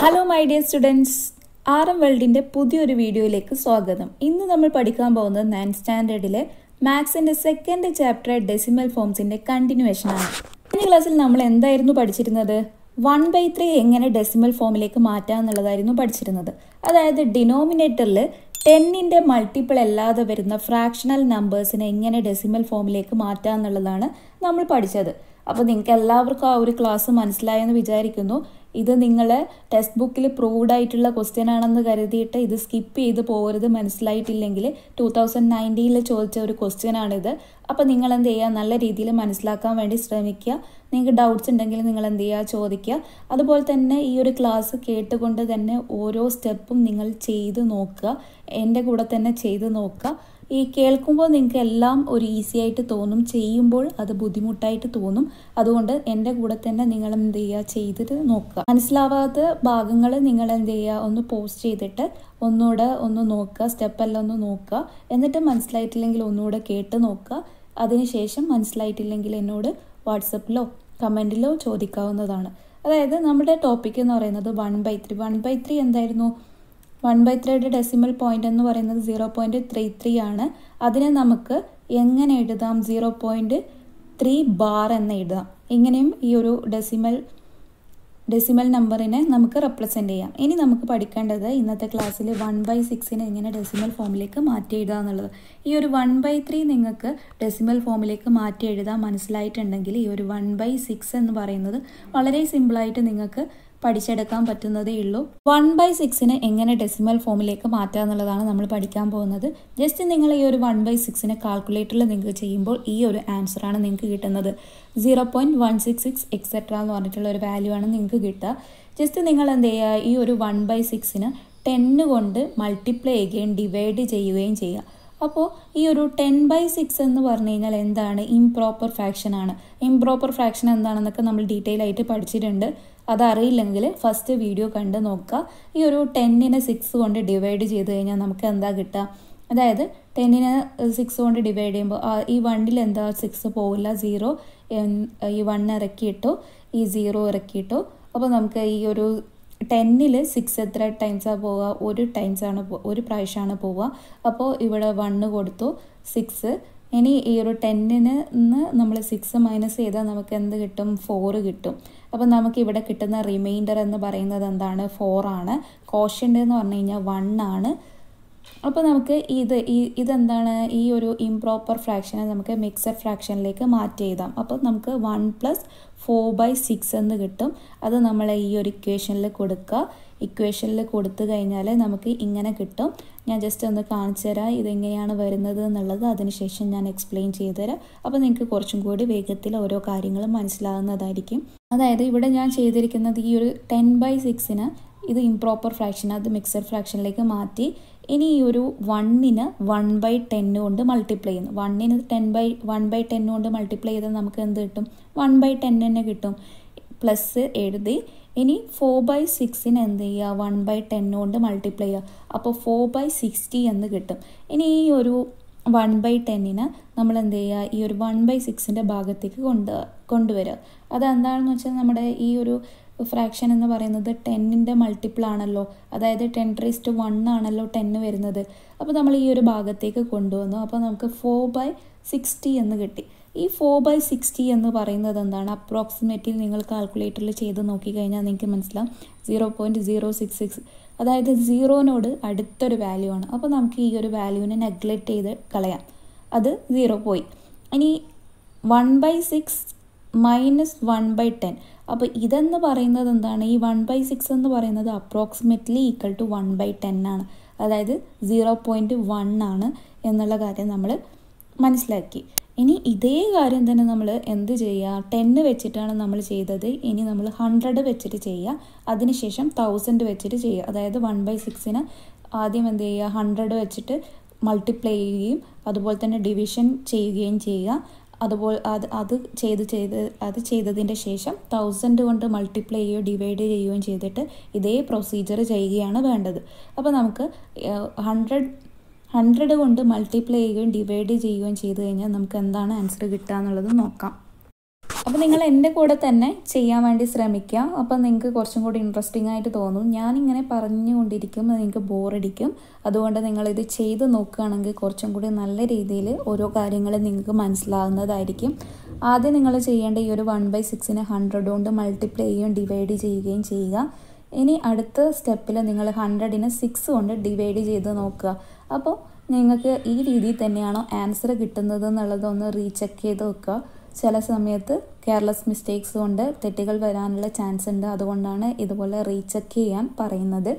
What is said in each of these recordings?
Hello my dear students R M വേൾഡിന്റെ പുതിയൊരു വീഡിയോയിലേക്ക് സ്വാഗതം. ഇന്ന് നമ്മൾ പഠിക്കാൻ പോകുന്നത് നയൻത് സ്റ്റാൻഡേർഡിലെ മാത്സിന്റെ സെക്കൻഡ് ചാപ്റ്റർ ഡെസിമൽ ഫോംസിന്റെ കണ്ടിന്യൂവേഷനാണ് കഴിഞ്ഞ ക്ലാസ്സിൽ നമ്മൾ എന്തായിരുന്നു പഠിച്ചിരുന്നത്? വൺ ബൈ ത്രീ എങ്ങനെ ഡെസിമൽ ഫോമിലേക്ക് മാറ്റാം എന്നുള്ളതായിരുന്നു പഠിച്ചിരുന്നത്. അതായത് ഡിനോമിനേറ്ററിൽ ടെന്നിന്റെ മൾട്ടിപ്പിൾ അല്ലാതെ വരുന്ന ഫ്രാക്ഷണൽ നമ്പേഴ്സിനെ എങ്ങനെ ഡെസിമൽ ഫോമിലേക്ക് മാറ്റാം എന്നുള്ളതാണ് നമ്മൾ പഠിച്ചത്. അപ്പോൾ നിങ്ങൾക്ക് എല്ലാവർക്കും ആ ഒരു ക്ലാസ് മനസ്സിലായെന്ന് വിചാരിക്കുന്നു. ഇത് നിങ്ങൾ ടെക്സ്റ്റ് ബുക്കിൽ പ്രൂവ്ഡ് ആയിട്ടുള്ള ക്വസ്റ്റ്യൻ ആണെന്ന് കരുതിയിട്ട് ഇത് സ്കിപ്പ് ചെയ്ത് പോകരുത് മനസ്സിലായിട്ടില്ലെങ്കിൽ ടൂ തൗസൻഡ് നയന്റീനിൽ ചോദിച്ച ഒരു ക്വസ്റ്റ്യൻ ആണിത്. അപ്പോൾ നിങ്ങൾ എന്ത് ചെയ്യുക? നല്ല രീതിയിൽ മനസ്സിലാക്കാൻ വേണ്ടി ശ്രമിക്കുക. നിങ്ങൾക്ക് ഡൗട്ട്സ് ഉണ്ടെങ്കിൽ നിങ്ങൾ എന്ത് ചെയ്യുക? ചോദിക്കുക. അതുപോലെ തന്നെ ഈ ഒരു ക്ലാസ് കേട്ടുകൊണ്ട് തന്നെ ഓരോ സ്റ്റെപ്പും നിങ്ങൾ ചെയ്ത് നോക്കുക. എന്റെ കൂടെ തന്നെ ചെയ്ത് നോക്കുക. ഈ കേൾക്കുമ്പോൾ നിങ്ങൾക്ക് എല്ലാം ഒരു ഈസി ആയിട്ട് തോന്നും. ചെയ്യുമ്പോൾ അത് ബുദ്ധിമുട്ടായിട്ട് തോന്നും. അതുകൊണ്ട് എന്റെ കൂടെ തന്നെ നിങ്ങൾ എന്ത് ചെയ്യുക? ചെയ്തിട്ട് നോക്കുക. മനസ്സിലാവാത്ത ഭാഗങ്ങൾ നിങ്ങൾ എന്ത് ചെയ്യുക? ഒന്ന് പോസ്റ്റ് ചെയ്തിട്ട് ഒന്നുകൂടെ ഒന്ന് നോക്കുക. സ്റ്റെപ്പെല്ലാം ഒന്ന് നോക്കുക. എന്നിട്ട് മനസ്സിലായിട്ടില്ലെങ്കിൽ ഒന്നുകൂടെ കേട്ട് നോക്കുക. അതിനുശേഷം മനസ്സിലായിട്ടില്ലെങ്കിൽ എന്നോട് വാട്സപ്പിലോ കമന്റിലോ ചോദിക്കാവുന്നതാണ്. അതായത് നമ്മുടെ ടോപ്പിക് എന്ന് പറയുന്നത് one by three one by three എന്തായിരുന്നു? വൺ ബൈ ത്രീയുടെ ഡെസിമൽ പോയിന്റ് എന്ന് പറയുന്നത് സീറോ പോയിന്റ് ത്രീ ത്രീ ആണ്. അതിനെ നമുക്ക് എങ്ങനെ എഴുതാം? സീറോ പോയിന്റ് ത്രീ ബാർ എന്ന് എഴുതാം. ഇങ്ങനെയും ഈ ഒരു ഡെസിമൽ ഡെസിമൽ നമ്പറിനെ നമുക്ക് റെപ്രസെന്റ് ചെയ്യാം. ഇനി നമുക്ക് പഠിക്കേണ്ടത് ഇന്നത്തെ ക്ലാസ്സിൽ വൺ ബൈ സിക്സിനെ എങ്ങനെ ഡെസിമൽ ഫോമിലേക്ക് മാറ്റി എഴുതുക എന്നുള്ളത്. ഈ ഒരു വൺ ബൈ ത്രീ നിങ്ങൾക്ക് ഡെസിമൽ ഫോമിലേക്ക് മാറ്റി എഴുതാൻ മനസ്സിലായിട്ടുണ്ടെങ്കിൽ ഈ ഒരു വൺ ബൈ സിക്സ് എന്ന് പറയുന്നത് വളരെ സിമ്പിളായിട്ട് നിങ്ങൾക്ക് പഠിച്ചെടുക്കാൻ പറ്റുന്നതേ ഉള്ളൂ. വൺ ബൈ സിക്സിനെ എങ്ങനെ ഡെസിമൽ ഫോമിലേക്ക് മാറ്റുക എന്നുള്ളതാണ് നമ്മൾ പഠിക്കാൻ പോകുന്നത്. ജസ്റ്റ് നിങ്ങൾ ഈ ഒരു വൺ ബൈ സിക്സിനെ കാൽക്കുലേറ്ററിൽ നിങ്ങൾക്ക് ചെയ്യുമ്പോൾ ഈ ഒരു ആൻസറാണ് നിങ്ങൾക്ക് കിട്ടുന്നത്. Zero point one six six etcetera എന്ന് പറഞ്ഞിട്ടുള്ള ഒരു വാല്യൂ ആണ് നിങ്ങൾക്ക് കിട്ടുക. ജസ്റ്റ് നിങ്ങൾ എന്ത് ചെയ്യുക? ഈ ഒരു വൺ ബൈ സിക്സിന് ടെന്ന് കൊണ്ട് മൾട്ടിപ്ലൈ ചെയ്യുകയും ഡിവൈഡ് ചെയ്യുകയും ചെയ്യുക. അപ്പോൾ ഈ ഒരു ടെൻ ബൈ സിക്സ് എന്ന് പറഞ്ഞു കഴിഞ്ഞാൽ എന്താണ്? ഇംപ്രോപ്പർ ഫ്രാക്ഷൻ ആണ്. ഇംപ്രോപ്പർ ഫ്രാക്ഷൻ എന്താണെന്നൊക്കെ നമ്മൾ ഡീറ്റെയിൽ ആയിട്ട് പഠിച്ചിട്ടുണ്ട്. അതറിയില്ലെങ്കിൽ ഫസ്റ്റ് വീഡിയോ കണ്ട് നോക്കുക. ഈ ഒരു ടെന്നിനെ സിക്സ് കൊണ്ട് ഡിവൈഡ് ചെയ്ത് കഴിഞ്ഞാൽ നമുക്ക് എന്താ കിട്ടുക? അതായത് ടെന്നിനെ സിക്സ് കൊണ്ട് ഡിവൈഡ് ചെയ്യുമ്പോൾ ഈ വണ്ണിൽ എന്താ സിക്സ് പോവില്ല സീറോ ഈ വൺ ഇറക്കിയിട്ടു ഈ സീറോ ഇറക്കിയിട്ടു. അപ്പോൾ നമുക്ക് ഈ ഒരു ടെന്നിൽ സിക്സ് എത്ര ടൈംസാണ് പോവുക? ഒരു ടൈംസാണ് ഒരു പ്രാവശ്യമാണ് പോവുക. അപ്പോൾ ഇവിടെ വണ്ണ് കൊടുത്തു. സിക്സ് ഇനി ഈ ഒരു ടെന്നിന് നിന്ന് നമ്മൾ സിക്സ് മൈനസ് ചെയ്താൽ നമുക്ക് എന്ത് കിട്ടും? ഫോർ കിട്ടും. അപ്പോൾ നമുക്ക് ഇവിടെ കിട്ടുന്ന റിമൈൻഡർ എന്ന് പറയുന്നത് എന്താണ്? ഫോർ ആണ്. കോഷ്യന്റ് എന്ന് പറഞ്ഞു കഴിഞ്ഞാൽ വൺ ആണ്. അപ്പോൾ നമുക്ക് ഇത് ഈ ഇതെന്താണ്? ഈ ഒരു ഇംപ്രോപ്പർ ഫ്രാക്ഷനെ നമുക്ക് മിക്സഡ് ഫ്രാക്ഷനിലേക്ക് മാറ്റി എഴുതാം. അപ്പോൾ നമുക്ക് one plus four by six എന്ന് കിട്ടും. അത് നമ്മൾ ഈ ഒരു ഇക്വേഷനിൽ കൊടുക്കുക ഇക്വേഷനിൽ കൊടുത്തു കഴിഞ്ഞാൽ നമുക്ക് ഇങ്ങനെ കിട്ടും. ഞാൻ ജസ്റ്റ് ഒന്ന് കാണിച്ചു തരാം. ഇതെങ്ങനെയാണ് വരുന്നത് എന്നുള്ളത്. അതിനുശേഷം ഞാൻ എക്സ്പ്ലെയിൻ ചെയ്തു തരാം. അപ്പോൾ നിങ്ങൾക്ക് കുറച്ചും കൂടി വേഗത്തിൽ ഓരോ കാര്യങ്ങളും മനസ്സിലാകുന്നതായിരിക്കും അതായത് ഇവിടെ ഞാൻ ചെയ്തിരിക്കുന്നത് ഈ ഒരു ടെൻ ബൈ സിക്സിന് ഇത് ഇംപ്രോപ്പർ ഫ്രാക്ഷൻ അത് മിക്സഡ് ഫ്രാക്ഷനിലേക്ക് മാറ്റി ഇനി ഈ ഒരു വണ്ണിന് വൺ ബൈ ടെന്ന് കൊണ്ട് മൾട്ടിപ്ലൈ ചെയ്യുന്നു. വണ്ണിന് ten by one by ten കൊണ്ട് മൾട്ടിപ്ലൈ ചെയ്താൽ നമുക്ക് എന്ത് കിട്ടും? വൺ ബൈ ടെൻ തന്നെ കിട്ടും. പ്ലസ് എഴുതി ഇനി ഫോർ ബൈ സിക്സിന് എന്ത് ചെയ്യുക? വൺ ബൈ ടെൻ കൊണ്ട് മൾട്ടിപ്ലൈ ചെയ്യുക. അപ്പോൾ ഫോർ ബൈ സിക്സ്റ്റി എന്ന് കിട്ടും. ഇനി ഈ ഒരു വൺ ബൈ ടെന്നിന് നമ്മൾ എന്ത് ചെയ്യുക? ഈ ഒരു വൺ ബൈ സിക്സിന്റെ ഭാഗത്തേക്ക് കൊണ്ട് കൊണ്ടുവരിക. അതെന്താണെന്ന് വെച്ചാൽ നമ്മുടെ ഈ ഒരു ഫ്രാക്ഷൻ എന്ന് പറയുന്നത് ടെന്നിന്റെ മൾട്ടിപ്പിൾ ആണല്ലോ. അതായത് ടെൻ ട്രീസ്റ്റ് വൺ ആണല്ലോ ടെന്ന് വരുന്നത്. അപ്പോൾ നമ്മൾ ഈ ഒരു ഭാഗത്തേക്ക് കൊണ്ടുവന്നു. അപ്പോൾ നമുക്ക് ഫോർ ബൈ സിക്സ്റ്റി എന്ന് കിട്ടി. ഈ ഫോർ ബൈ സിക്സ്റ്റി എന്ന് പറയുന്നത് എന്താണ്? അപ്രോക്സിമേറ്റ്ലി നിങ്ങൾ കാൽക്കുലേറ്ററിൽ ചെയ്ത് നോക്കിക്കഴിഞ്ഞാൽ നിങ്ങൾക്ക് മനസ്സിലാവും. Zero point zero six six അതായത് സീറോനോട് അടുത്തൊരു വാല്യൂ ആണ്. അപ്പോൾ നമുക്ക് ഈ ഒരു വാല്യൂവിനെ നെഗ്ലക്റ്റ് ചെയ്ത് കളയാം. അത് സീറോ പോയി. ഇനി one by six minus one by ten അപ്പോൾ ഇതെന്ന് പറയുന്നത് എന്താണ്? ഈ വൺ ബൈ സിക്സ് എന്ന് പറയുന്നത് approximately equal to one by ten ആണ്. അതായത് സീറോ പോയിന്റ് വൺ ആണ് എന്നുള്ള കാര്യം നമ്മൾ മനസ്സിലാക്കി. ഇനി ഇതേ കാര്യം തന്നെ നമ്മൾ എന്ത് ചെയ്യുക ടെന്ന് വെച്ചിട്ടാണ് നമ്മൾ ചെയ്തത്. ഇനി നമ്മൾ ഹൺഡ്രഡ് വെച്ചിട്ട് ചെയ്യുക അതിനുശേഷം തൗസൻഡ് വെച്ചിട്ട് ചെയ്യുക അതായത് വൺ ബൈ സിക്സിന് ആദ്യം എന്ത് ചെയ്യുക ഹൺഡ്രഡ് വെച്ചിട്ട് മൾട്ടിപ്ലൈ ചെയ്യുകയും അതുപോലെ തന്നെ ഡിവിഷൻ ചെയ്യുകയും ചെയ്യുക അതുപോലെ അത് അത് ചെയ്ത് ചെയ്ത് അത് ചെയ്തതിന്റെ ശേഷം തൗസൻഡ് കൊണ്ട് മൾട്ടിപ്ലൈ ചെയ്യുകയോ ഡിവൈഡ് ചെയ്യുകയും ചെയ്തിട്ട് ഇതേ പ്രൊസീജിയർ ചെയ്യുകയാണ് വേണ്ടത്. അപ്പോൾ നമുക്ക് ഹൺഡ്രഡ് ഹൺഡ്രഡ് കൊണ്ട് മൾട്ടിപ്ലൈ ചെയ്യുകയും ഡിവൈഡ് ചെയ്യുകയും ചെയ്ത് കഴിഞ്ഞാൽ നമുക്ക് എന്താണ് ആൻസർ കിട്ടുക എന്നുള്ളത് നോക്കാം. അപ്പോൾ നിങ്ങൾ എന്റെ കൂടെ തന്നെ ചെയ്യാൻ വേണ്ടി ശ്രമിക്കുക അപ്പോൾ നിങ്ങൾക്ക് കുറച്ചും കൂടി ഇൻട്രസ്റ്റിംഗ് ആയിട്ട് തോന്നും. ഞാനിങ്ങനെ പറഞ്ഞുകൊണ്ടിരിക്കും നിങ്ങൾക്ക് ബോറടിക്കും അതുകൊണ്ട് നിങ്ങളിത് ചെയ്ത് നോക്കുകയാണെങ്കിൽ കുറച്ചും കൂടി നല്ല രീതിയിൽ ഓരോ കാര്യങ്ങൾ നിങ്ങൾക്ക് മനസ്സിലാകുന്നതായിരിക്കും ആദ്യം നിങ്ങൾ ചെയ്യേണ്ട ഈ ഒരു വൺ ബൈ സിക്സിനെ ഹൺഡ്രഡ് കൊണ്ട് മൾട്ടിപ്ലൈ ചെയ്യുകയും ഡിവൈഡ് ചെയ്യുകയും ചെയ്യുക. ഇനി അടുത്ത സ്റ്റെപ്പിൽ നിങ്ങൾ ഹൺഡ്രഡിനെ സിക്സ് കൊണ്ട് ഡിവൈഡ് ചെയ്ത് നോക്കുക. അപ്പോൾ നിങ്ങൾക്ക് ഈ രീതിയിൽ തന്നെയാണോ ആൻസർ കിട്ടുന്നത് എന്നുള്ളതൊന്ന് റീചെക്ക് ചെയ്ത് വെക്കുക ചില സമയത്ത് കെയർലെസ് മിസ്റ്റേക്സ് കൊണ്ട് തെറ്റുകൾ വരാനുള്ള ചാൻസ് ഉണ്ട്. അതുകൊണ്ടാണ് ഇതുപോലെ റീചെക്ക് ചെയ്യാൻ പറയുന്നത്.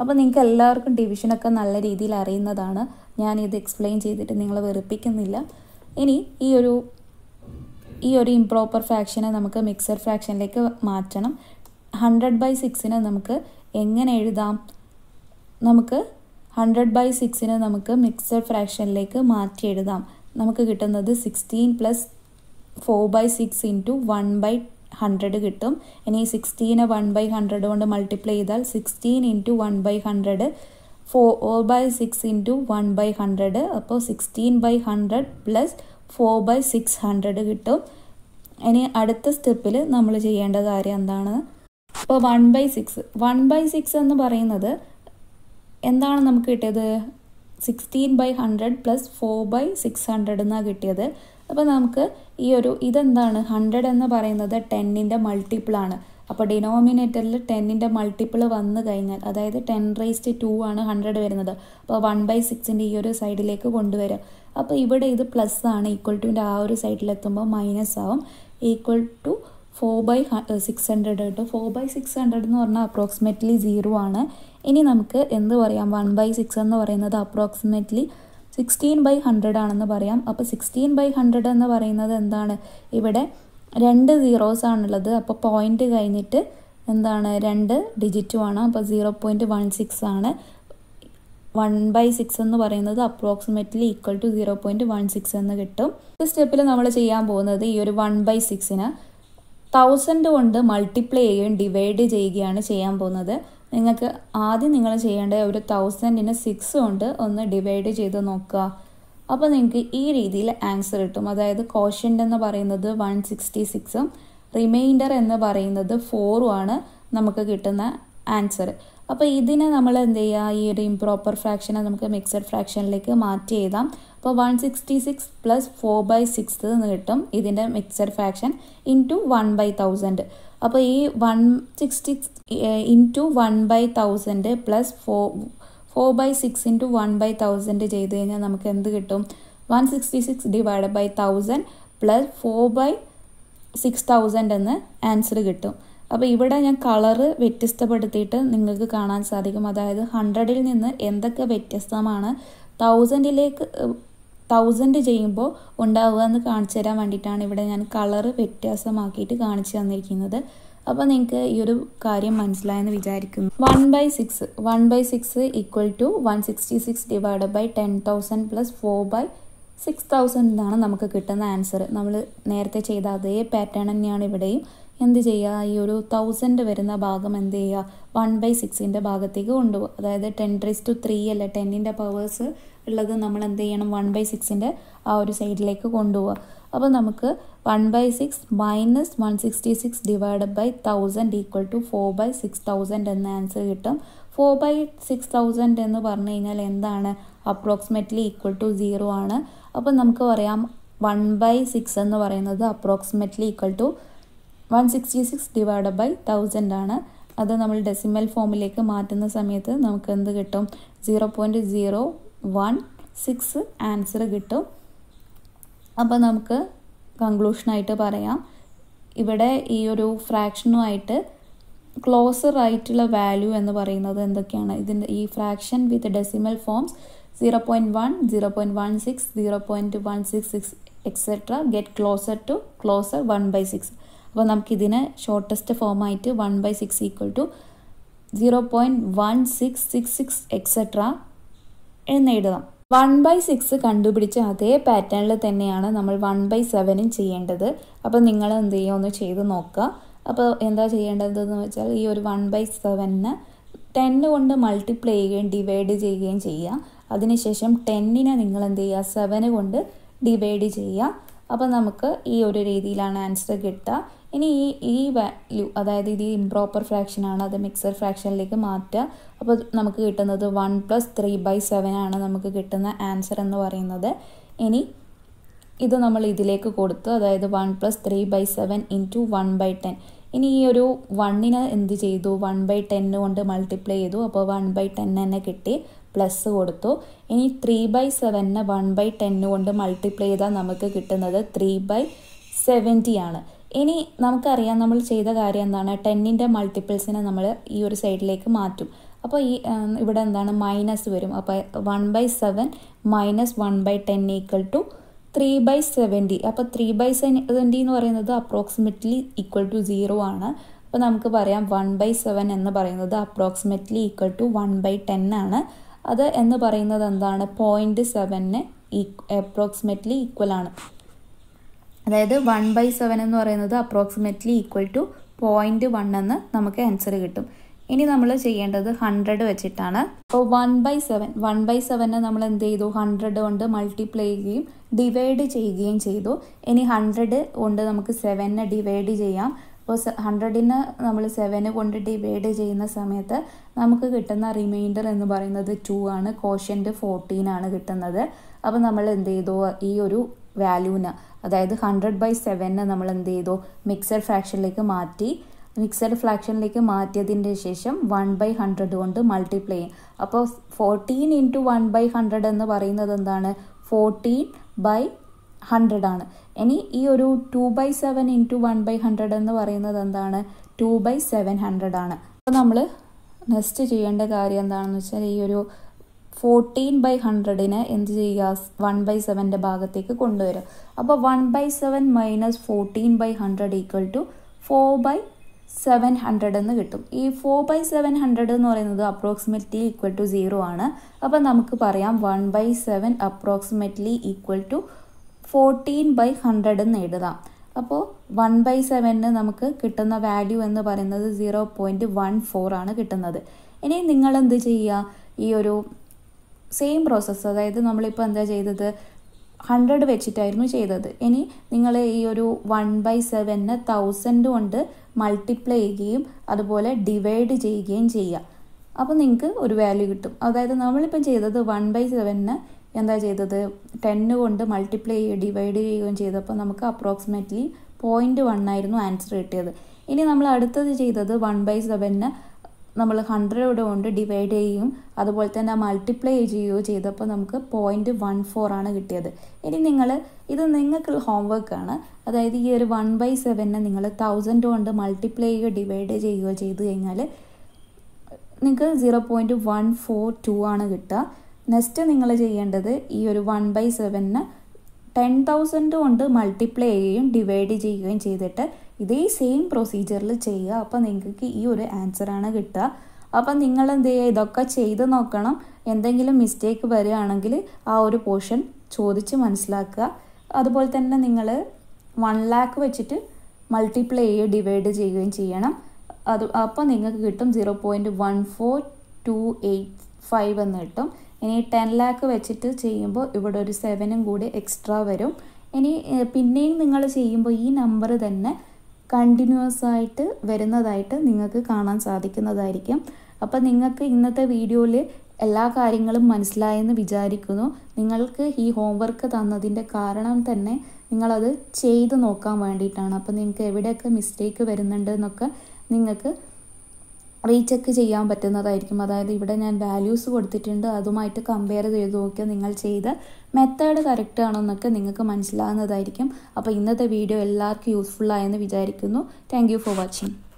അപ്പോൾ നിങ്ങൾക്ക് എല്ലാവർക്കും ഡിവിഷനൊക്കെ നല്ല രീതിയിൽ അറിയുന്നതാണ്. ഞാൻ ഇത് എക്സ്പ്ലെയിൻ ചെയ്തിട്ട് നിങ്ങളെ വെറുപ്പിക്കുന്നില്ല. ഇനി ഈ ഒരു ഈ ഒരു ഇംപ്രോപ്പർ ഫ്രാക്ഷനെ നമുക്ക് മിക്സഡ് ഫ്രാക്ഷനിലേക്ക് മാറ്റണം. ഹൺഡ്രഡ് ബൈ സിക്സിനെ നമുക്ക് എങ്ങനെ എഴുതാം? നമുക്ക് ഹൺഡ്രഡ് ബൈ സിക്സിനെ നമുക്ക് മിക്സഡ് ഫ്രാക്ഷനിലേക്ക് മാറ്റി എഴുതാം. നമുക്ക് കിട്ടുന്നത് sixteen plus four by six into one by hundred കിട്ടും. ഇനി സിക്സ്റ്റീനെ വൺ ബൈ ഹൺഡ്രഡ് കൊണ്ട് മൾട്ടിപ്ലൈ ചെയ്താൽ sixteen into one by hundred four by six into one by hundred അപ്പോൾ sixteen by hundred plus four by six hundred കിട്ടും. ഇനി അടുത്ത സ്റ്റെപ്പിൽ നമ്മൾ ചെയ്യേണ്ട കാര്യം എന്താണ്? അപ്പോൾ one by six one by six എന്ന് പറയുന്നത് എന്താണ് നമുക്ക് കിട്ടിയത്? Sixteen by hundred plus four by six hundred എന്നാണ് കിട്ടിയത്. അപ്പോൾ നമുക്ക് ഈ ഒരു ഇതെന്താണ്? ഹൺഡ്രഡ് എന്ന് പറയുന്നത് ടെന്നിന്റെ മൾട്ടിപ്പിളാണ് അപ്പോൾ ഡിനോമിനേറ്ററിൽ ടെന്നിന്റെ മൾട്ടിപ്പിൾ വന്നു കഴിഞ്ഞാൽ അതായത് ടെൻ റേസ്റ്റ് ടു ആണ് ഹൺഡ്രഡ് വരുന്നത്. അപ്പോൾ വൺ ബൈ സിക്സിന്റെ ഈ ഒരു സൈഡിലേക്ക് കൊണ്ടുവരിക. അപ്പോൾ ഇവിടെ ഇത് പ്ലസ് ആണ് ഈക്വൽ ടുവിന്റെ ആ ഒരു സൈഡിലെത്തുമ്പോൾ മൈനസ് ആവും. Equal to four by six hundred കേട്ടോ. ഫോർ ബൈ സിക്സ് ഹൺഡ്രഡ് എന്ന് പറഞ്ഞാൽ അപ്രോക്സിമേറ്റ്ലി സീറോ ആണ്. ഇനി നമുക്ക് എന്ത് പറയാം? വൺ ബൈ സിക്സ് എന്ന് പറയുന്നത് അപ്രോക്സിമേറ്റ്ലി സിക്സ്റ്റീൻ ബൈ ഹൺഡ്രഡ് ആണെന്ന് പറയാം. അപ്പോൾ സിക്സ്റ്റീൻ ബൈ ഹൺഡ്രഡ് എന്ന് പറയുന്നത് എന്താണ്? ഇവിടെ രണ്ട് സീറോസ് ആണുള്ളത്. അപ്പോൾ പോയിന്റ് കഴിഞ്ഞിട്ട് എന്താണ്? രണ്ട് ഡിജിറ്റുമാണ് അപ്പോൾ സീറോ പോയിന്റ് വൺ സിക്സ് ആണ്. വൺ ബൈ സിക്സ് എന്ന് പറയുന്നത് approximately equal to zero point one six എന്ന് കിട്ടും. ഈ സ്റ്റെപ്പിൽ നമ്മൾ ചെയ്യാൻ പോകുന്നത് ഈ ഒരു വൺ ബൈ സിക്സിന് തൗസൻഡ് കൊണ്ട് മൾട്ടിപ്ലൈ ചെയ്യുകയും ഡിവൈഡ് ചെയ്യുകയാണ് ചെയ്യാൻ പോകുന്നത്. നിങ്ങൾക്ക് ആദ്യം നിങ്ങൾ ചെയ്യേണ്ട ഒരു തൗസൻഡിന് സിക്സ് കൊണ്ട് ഒന്ന് ഡിവൈഡ് ചെയ്ത് നോക്കുക. അപ്പോൾ നിങ്ങൾക്ക് ഈ രീതിയിൽ ആൻസർ കിട്ടും. അതായത് കോഷ്യന്റ് എന്ന് പറയുന്നത് വൺ സിക്സ്റ്റി സിക്സും റിമൈൻഡർ എന്ന് പറയുന്നത് ഫോറും ആണ് നമുക്ക് കിട്ടുന്ന ആൻസർ അപ്പോൾ ഇതിനെ നമ്മൾ എന്ത് ചെയ്യുക? ഈ ഒരു ഇംപ്രോപ്പർ ഫ്രാക്ഷനെ നമുക്ക് മിക്സഡ് ഫ്രാക്ഷനിലേക്ക് മാറ്റി എഴുതാം. അപ്പോൾ one sixty six plus four by six എന്ന് കിട്ടും ഇതിന്റെ mixed fraction into one by thousand അപ്പോൾ ഈ one sixty into one by thousand plus four four by six into one by thousand ചെയ്ത് കഴിഞ്ഞാൽ നമുക്ക് എന്ത് കിട്ടും? One sixty six divide by thousand plus four by six thousand എന്ന് answer കിട്ടും. അപ്പോൾ ഇവിടെ ഞാൻ കളറ് വ്യത്യസ്തപ്പെടുത്തിയിട്ട് നിങ്ങൾക്ക് കാണാൻ സാധിക്കും. അതായത് ഹൺഡ്രഡിൽ നിന്ന് എന്തൊക്കെ വ്യത്യസ്തമാണ്? തൗസൻഡിലേക്ക് തൗസൻഡ് ചെയ്യുമ്പോൾ ഉണ്ടാവുക എന്ന് കാണിച്ചു തരാൻ വേണ്ടിയിട്ടാണ് ഇവിടെ ഞാൻ കളറ് വ്യത്യാസമാക്കിയിട്ട് കാണിച്ചു തന്നിരിക്കുന്നത്. അപ്പോൾ നിങ്ങൾക്ക് ഈ ഒരു കാര്യം മനസ്സിലായെന്ന് വിചാരിക്കുന്നു. One by six one by six equal to one sixty six divide by ten thousand plus four by six thousand എന്നാണ് നമുക്ക് കിട്ടുന്ന ആൻസർ നമ്മൾ നേരത്തെ ചെയ്ത അതേ പാറ്റേൺ തന്നെയാണ് ഇവിടെയും. എന്ത് ചെയ്യുക? ഈ ഒരു തൗസൻഡ് വരുന്ന ഭാഗം എന്ത് ചെയ്യുക? വൺ ബൈ സിക്സിന്റെ ഭാഗത്തേക്ക് കൊണ്ടുപോകും അതായത് ടെൻ റേസ് ടു ത്രീ അല്ല? ടെന്നിന്റെ പവേഴ്സ് ഉള്ളത് നമ്മൾ എന്ത് ചെയ്യണം? വൺ ബൈ സിക്സിന്റെ ആ ഒരു സൈഡിലേക്ക് കൊണ്ടുപോവുക അപ്പോൾ നമുക്ക് one by six minus one sixty six divide by thousand equal to four by six thousand എന്ന ആൻസർ കിട്ടും. ഫോർ ബൈ സിക്സ് തൗസൻഡ് എന്ന് പറഞ്ഞു കഴിഞ്ഞാൽ എന്താണ്? അപ്രോക്സിമേറ്റ്ലി ഈക്വൽ ടു സീറോ ആണ്. അപ്പോൾ നമുക്ക് പറയാം വൺ ബൈ സിക്സ് എന്ന് പറയുന്നത് approximately equal to one sixty six divide by thousand ആണ്. അത് നമ്മൾ ഡെസിമൽ ഫോമിലേക്ക് മാറ്റുന്ന സമയത്ത് നമുക്ക് എന്ത് കിട്ടും? Zero point zero one six answer കിട്ടും. അപ്പോൾ നമുക്ക് കൺക്ലൂഷനായിട്ട് പറയാം. ഇവിടെ ഈ ഒരു ഫ്രാക്ഷനുമായിട്ട് ക്ലോസർ ആയിട്ടുള്ള വാല്യൂ എന്ന് പറയുന്നത് എന്തൊക്കെയാണ്? ഇതിന്റെ ഈ fraction with decimal forms zero point one zero point one six zero point one six six etcetera get closer to closer one by six അപ്പോൾ നമുക്കിതിന് shortest ഫോമായിട്ട് one by six equal to zero point one six six six etcetera എന്നെഴുതാം one by six കണ്ടുപിടിച്ച അതേ പാറ്റേണിൽ തന്നെയാണ് നമ്മൾ one by സെവനും ചെയ്യേണ്ടത്. അപ്പോൾ നിങ്ങൾ എന്ത് ചെയ്യുക? ഒന്ന് ചെയ്ത് നോക്കുക. അപ്പോൾ എന്താ ചെയ്യേണ്ടതെന്ന് വെച്ചാൽ ഈ ഒരു വൺ ബൈ സെവനിന് ടെന്ന് കൊണ്ട് മൾട്ടിപ്ലൈ ചെയ്യുകയും ഡിവൈഡ് ചെയ്യുകയും ചെയ്യുക. അതിനുശേഷം ടെന്നിനെ നിങ്ങൾ എന്ത് ചെയ്യുക? സെവന് കൊണ്ട് ഡിവൈഡ് ചെയ്യുക. അപ്പോൾ നമുക്ക് ഈ ഒരു രീതിയിലാണ് ആൻസർ കിട്ടുക. ഇനി ഈ ഈ വാല്യൂ അതായത് ഇത് ഇംപ്രോപ്പർ ഫ്രാക്ഷൻ ആണ് അത് മിക്സർ ഫ്രാക്ഷനിലേക്ക് മാറ്റുക. അപ്പോൾ നമുക്ക് കിട്ടുന്നത് one plus three by seven ആണ് നമുക്ക് കിട്ടുന്ന ആൻസർ എന്ന് പറയുന്നത്. ഇനി ഇത് നമ്മൾ ഇതിലേക്ക് കൊടുത്തു അതായത് one plus three by seven into one by ten ഇനി ഈ ഒരു വണ്ണിന് എന്ത് ചെയ്തു? വൺ ബൈ ടെന്ന് കൊണ്ട് മൾട്ടിപ്ലൈ ചെയ്തു. അപ്പോൾ വൺ ബൈ ടെൻ തന്നെ കിട്ടി. പ്ലസ് കൊടുത്തു. ഇനി ത്രീ ബൈ സെവനിന് വൺ ബൈ ടെന്ന് കൊണ്ട് മൾട്ടിപ്ലൈ ചെയ്താൽ നമുക്ക് കിട്ടുന്നത് ത്രീ ബൈ സെവന്റി ആണ്. ഇനി നമുക്കറിയാം നമ്മൾ ചെയ്ത കാര്യം എന്താണ്? ടെന്നിന്റെ മൾട്ടിപ്പിൾസിനെ നമ്മൾ ഈ ഒരു സൈഡിലേക്ക് മാറ്റും. അപ്പോൾ ഈ ഇവിടെ എന്താണ്? മൈനസ് വരും. അപ്പോൾ one by seven minus one by ten equal to three by seventy അപ്പോൾ ത്രീ ബൈ സെവന്റി എന്ന് പറയുന്നത് അപ്രോക്സിമേറ്റ്ലി ഈക്വൽ ടു സീറോ ആണ്. അപ്പോൾ നമുക്ക് പറയാം വൺ ബൈ സെവൻ എന്ന് പറയുന്നത് approximately equal to one by ten ആണ്. അത് എന്ന് പറയുന്നത് എന്താണ്? പോയിന്റ് സെവനിന് അപ്രോക്സിമേറ്റ്ലി ഈക്വൽ ആണ്. അതായത് വൺ ബൈ സെവൻ എന്ന് പറയുന്നത് approximately equal to point one എന്ന് നമുക്ക് ആൻസർ കിട്ടും. ഇനി നമ്മൾ ചെയ്യേണ്ടത് ഹൺഡ്രഡ് വെച്ചിട്ടാണ്. അപ്പോൾ one by seven one by സെവനെ നമ്മൾ എന്ത് ചെയ്തു? ഹൺഡ്രഡ് കൊണ്ട് മൾട്ടിപ്ലൈ ചെയ്യുകയും ഡിവൈഡ് ചെയ്യുകയും ചെയ്തു. ഇനി ഹൺഡ്രഡ് കൊണ്ട് നമുക്ക് സെവനെ ഡിവൈഡ് ചെയ്യാം. അപ്പോൾ ഹൺഡ്രഡിന് നമ്മൾ സെവന് കൊണ്ട് ഡിവൈഡ് ചെയ്യുന്ന സമയത്ത് നമുക്ക് കിട്ടുന്ന റിമൈൻഡർ എന്ന് പറയുന്നത് ടു ആണ് കോഷ്യന്റ് ഫോർട്ടീൻ ആണ് കിട്ടുന്നത്. അപ്പോൾ നമ്മൾ എന്ത് ചെയ്തു? ഈ ഒരു വാല്യൂന് അതായത് ഹൺഡ്രഡ് ബൈ സെവന് നമ്മൾ എന്ത് ചെയ്തു? മിക്സഡ് ഫ്രാക്ഷനിലേക്ക് മാറ്റി. മിക്സഡ് ഫ്രാക്ഷനിലേക്ക് മാറ്റിയതിന്റെ ശേഷം വൺ ബൈ ഹൺഡ്രഡ് കൊണ്ട് മൾട്ടിപ്ലൈ ചെയ്യും. അപ്പോൾ fourteen into one by hundred എന്ന് പറയുന്നത് എന്താണ്? ഫോർട്ടീൻ ബൈ ഹൺഡ്രഡ് ആണ്. ഇനി ഈ ഒരു two by seven into one by hundred എന്ന് പറയുന്നത് എന്താണ്? ടു ബൈ സെവൻ ഹൺഡ്രഡ് ആണ്. അപ്പോൾ നമ്മൾ നെക്സ്റ്റ് ചെയ്യേണ്ട കാര്യം എന്താണെന്ന് വെച്ചാൽ ഈ ഒരു ഫോർട്ടീൻ ബൈ ഹൺഡ്രഡിനെ എന്ത് ചെയ്യുക? വൺ ബൈ സെവന്റെ ഭാഗത്തേക്ക് കൊണ്ടുവരിക. അപ്പോൾ one by seven minus fourteen by hundred equal to four by seven hundred എന്ന് കിട്ടും. ഈ ഫോർ ബൈ സെവൻ ഹൺഡ്രഡ് എന്ന് പറയുന്നത് അപ്രോക്സിമേറ്റ്ലി ഈക്വൽ ടു സീറോ ആണ്. അപ്പോൾ നമുക്ക് പറയാം one by seven approximately equal to fourteen by hundred എന്ന് എഴുതാം. അപ്പോൾ വൺ ബൈ സെവനിന് നമുക്ക് കിട്ടുന്ന വാല്യൂ എന്ന് പറയുന്നത് സീറോ പോയിന്റ് വൺ ഫോർ ആണ് കിട്ടുന്നത്. ഇനി നിങ്ങൾ എന്ത് ചെയ്യുക? ഈ ഒരു സെയിം പ്രോസസ്സ് അതായത് നമ്മളിപ്പോൾ എന്താ ചെയ്തത്? ഹൺഡ്രഡ് വെച്ചിട്ടായിരുന്നു ചെയ്തത്. ഇനി നിങ്ങൾ ഈ ഒരു വൺ ബൈ സെവനെ തൗസൻഡ് കൊണ്ട് മൾട്ടിപ്ലൈ ചെയ്യുകയും അതുപോലെ ഡിവൈഡ് ചെയ്യുകയും ചെയ്യുക. അപ്പോൾ നിങ്ങൾക്ക് ഒരു വാല്യൂ കിട്ടും. അതായത് നമ്മളിപ്പം ചെയ്തത് വൺ ബൈ സെവനിന് എന്താ ചെയ്തത്? ടെന്ന് കൊണ്ട് മൾട്ടിപ്ലൈ ചെയ്യുക ഡിവൈഡ് ചെയ്യുകയും ചെയ്തപ്പോൾ നമുക്ക് അപ്രോക്സിമേറ്റ്ലി പോയിന്റ് വൺ ആയിരുന്നു ആൻസർ കിട്ടിയത്. ഇനി നമ്മൾ അടുത്തത് ചെയ്തത് വൺ ബൈ സെവനിന് നമ്മൾ ഹൺഡ്രഡ് കൊണ്ട് ഡിവൈഡ് ചെയ്യുകയും അതുപോലെ തന്നെ മൾട്ടിപ്ലൈ ചെയ്യുകയോ ചെയ്തപ്പോൾ നമുക്ക് പോയിന്റ് വൺ ഫോർ ആണ് കിട്ടിയത്. ഇനി നിങ്ങൾ ഇത് നിങ്ങൾക്ക് ആണ്. അതായത് ഈ ഒരു വൺ ബൈ സെവനെ നിങ്ങൾ തൗസൻഡ് കൊണ്ട് മൾട്ടിപ്ലൈ ചെയ്യുകയോ ഡിവൈഡ് ചെയ്യുകയോ ചെയ്ത് കഴിഞ്ഞാൽ നിങ്ങൾക്ക് zero point one four two ആണ് കിട്ടുക. നെക്സ്റ്റ് നിങ്ങൾ ചെയ്യേണ്ടത് ഈ ഒരു വൺ ബൈ സെവനിന് ടെൻ തൗസൻഡ് കൊണ്ട് മൾട്ടിപ്ലൈ ചെയ്യുകയും ഡിവൈഡ് ചെയ്യുകയും ചെയ്തിട്ട് ഇതേ സെയിം പ്രൊസീജിയറിൽ ചെയ്യുക. അപ്പോൾ നിങ്ങൾക്ക് ഈ ഒരു ആൻസറാണ് കിട്ടുക. അപ്പം നിങ്ങൾ എന്ത് ചെയ്യുക? ഇതൊക്കെ ചെയ്ത് നോക്കണം. എന്തെങ്കിലും മിസ്റ്റേക്ക് വരികയാണെങ്കിൽ ആ ഒരു പോർഷൻ ചോദിച്ച് മനസ്സിലാക്കുക. അതുപോലെ തന്നെ നിങ്ങൾ വൺ ലാക്ക് വെച്ചിട്ട് മൾട്ടിപ്ലൈ ചെയ്യുകയും ഡിവൈഡ് ചെയ്യുകയും ചെയ്യണം. അത് അപ്പോൾ നിങ്ങൾക്ക് കിട്ടും zero point one four two eight five എന്ന് കിട്ടും. ഇനി ടെൻ ലാക്ക് വെച്ചിട്ട് ചെയ്യുമ്പോൾ ഇവിടെ ഒരു സെവനും കൂടി എക്സ്ട്രാ വരും. ഇനി പിന്നെയും നിങ്ങൾ ചെയ്യുമ്പോൾ ഈ നമ്പർ തന്നെ കണ്ടിന്യൂസ് ആയിട്ട് വരുന്നതായിട്ട് നിങ്ങൾക്ക് കാണാൻ സാധിക്കുന്നതായിരിക്കും. അപ്പം നിങ്ങൾക്ക് ഇന്നത്തെ വീഡിയോയിൽ എല്ലാ കാര്യങ്ങളും മനസ്സിലായെന്ന് വിചാരിക്കുന്നു. നിങ്ങൾക്ക് ഈ ഹോംവർക്ക് തന്നതിന്റെ കാരണം തന്നെ നിങ്ങളത് ചെയ്ത് നോക്കാൻ വേണ്ടിയിട്ടാണ്. അപ്പം നിങ്ങൾക്ക് എവിടെയൊക്കെ മിസ്റ്റേക്ക് വരുന്നുണ്ടെന്നൊക്കെ നിങ്ങൾക്ക് റീചെക്ക് ചെയ്യാൻ പറ്റുന്നതായിരിക്കും. അതായത് ഇവിടെ ഞാൻ വാല്യൂസ് കൊടുത്തിട്ടുണ്ട്. അതുമായിട്ട് കമ്പയർ ചെയ്ത് നോക്കിയാൽ നിങ്ങൾ ചെയ്ത മെത്തേഡ് കറക്റ്റ് ആണെന്നൊക്കെ നിങ്ങൾക്ക് മനസ്സിലാകുന്നതായിരിക്കും. അപ്പോൾ ഇന്നത്തെ വീഡിയോ എല്ലാവർക്കും യൂസ്ഫുൾ ആയെന്ന് വിചാരിക്കുന്നു. Thank for watching